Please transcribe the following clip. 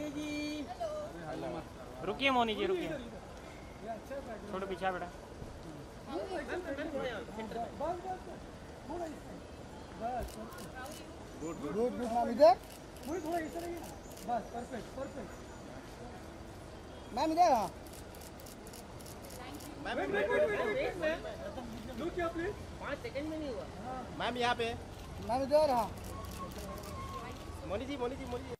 मोनी जी। रुकिए मोनी जी रुकिए। थोड़ा पीछा बेटा। गुड गुड मैम इधर थोड़ा इस तरह बस परफेक्ट परफेक्ट मैम इधर हाँ wait wait wait wait ma'am look क्या प्लीज़ पाँच सेकंड में नहीं हुआ मैम यहाँ पे। मैम इधर हाँ मोनी जी मोनी जी मोनी